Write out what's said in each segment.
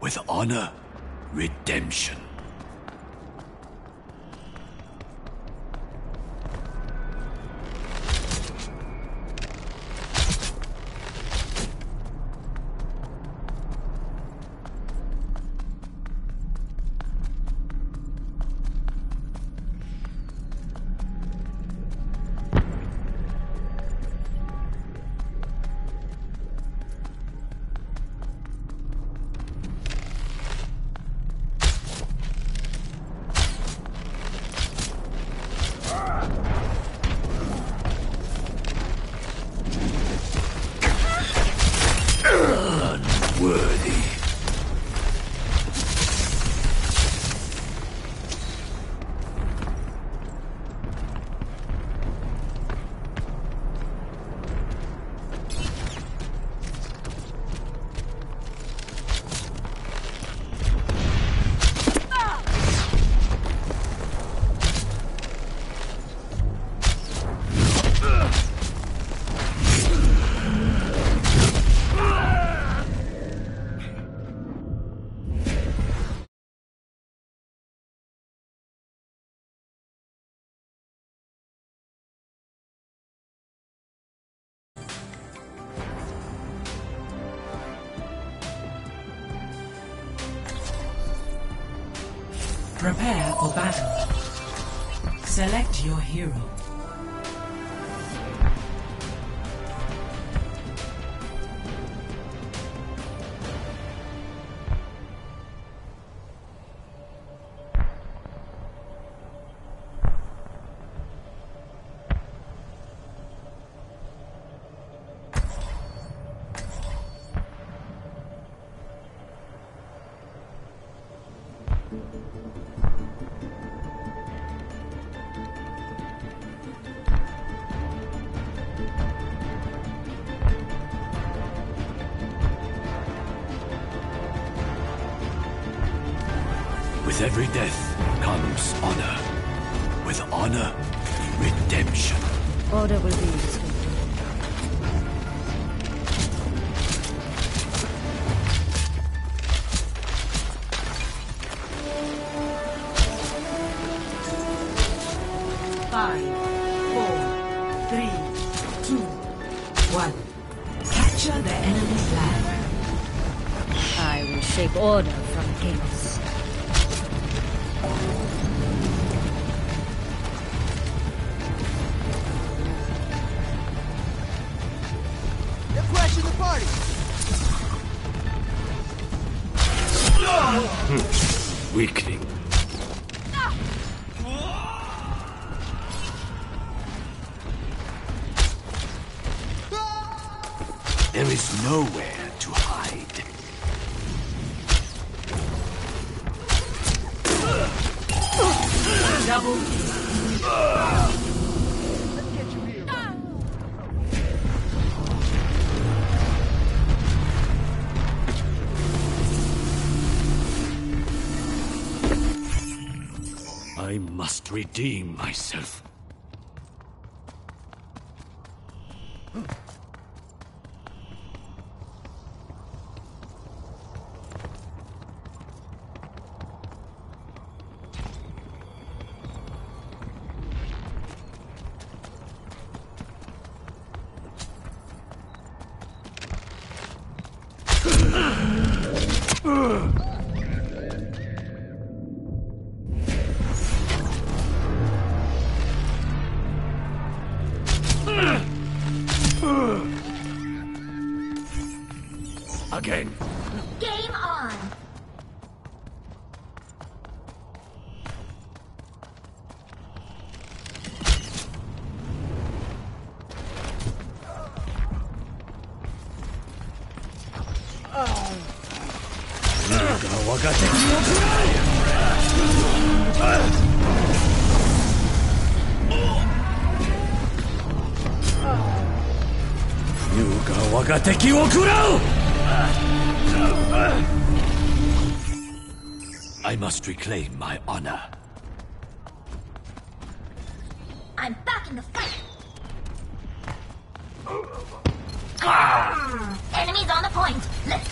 With honor, redemption. Prepare for battle. Select your hero. With every death comes honor. With honor, redemption. Order will be restored. Five, four, three, two, one. Capture the enemy flag. I will shape order from chaos. Hmm. Weakling. There is nowhere to hide. Double kill. I must redeem myself. 我が敵を食らう I must reclaim my honor. I'm back in the fight! Ah, enemies on the point! Let's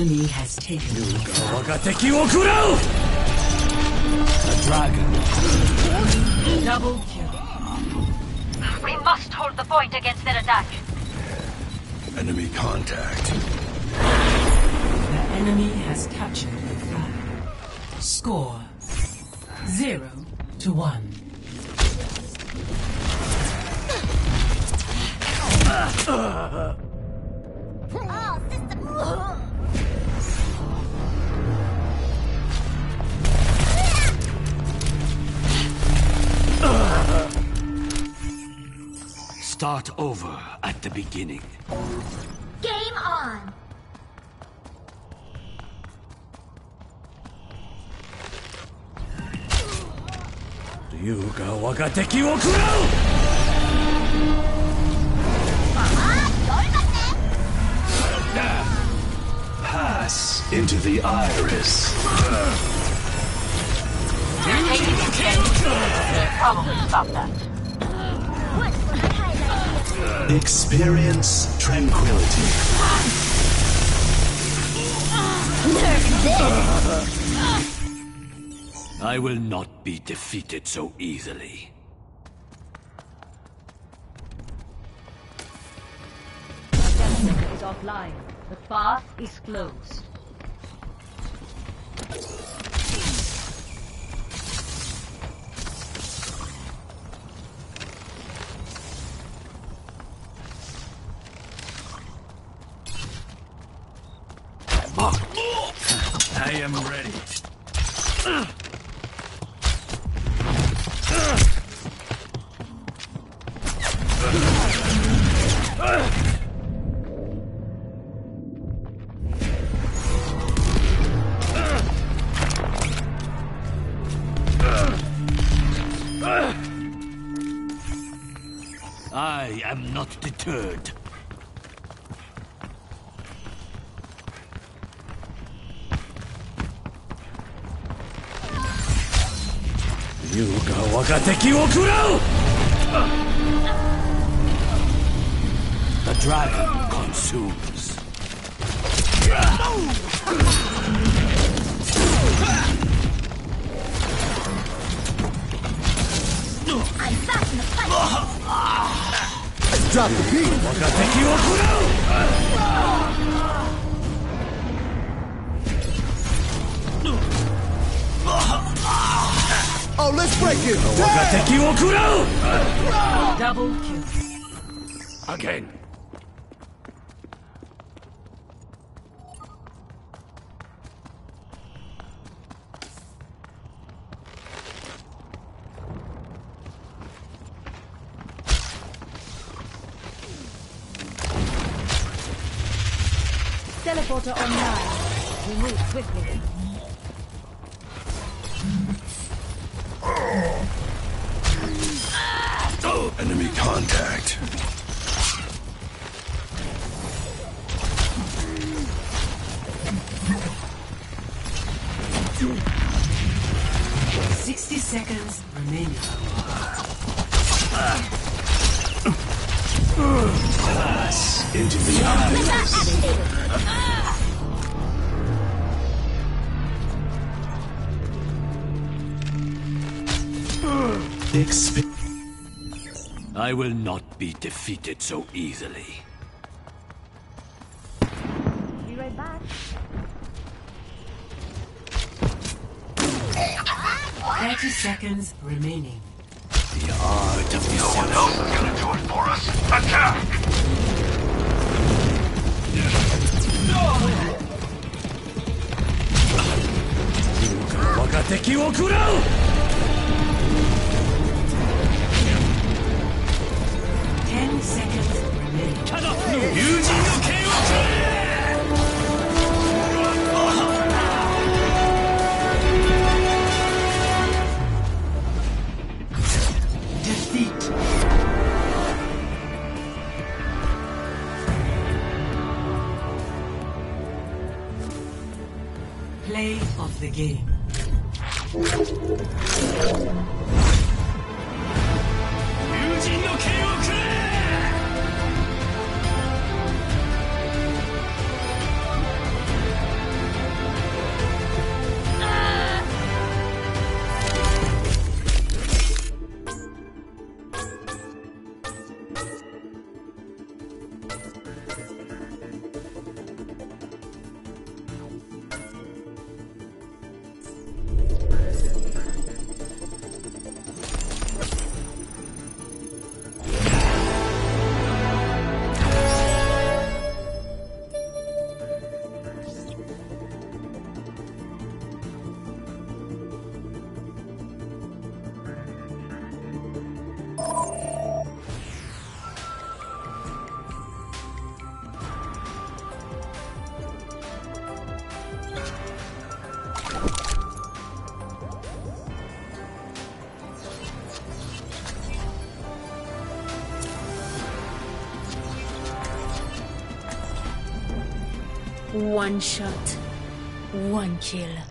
enemy has taken the A dragon. Double kill. We must hold the point against their attack. Enemy contact. The enemy has captured the flag. Score. Zero to one. Uh, uh. start over at the beginning. Game on! You Ryuga wagateki wo kurou! Pass into the iris. They're probably stop that. Experience tranquility. I will not be defeated so easily. Sensor is offline. The path is closed. I am ready. I am not deterred. You が我が敵を食らう The dragon consumes. I'm back in the fight. Drop the beat. 我が敵を食らう Oh, let's break it! Double kill. Again. Teleporter online. We move quickly. Contact. Sixty seconds remaining. Pass into the eye. Exp- I will not be defeated so easily. Be right back. Thirty seconds remaining. The art of no one else is gonna do it for us. Attack! No! 我が敵を食らう One shot, one kill.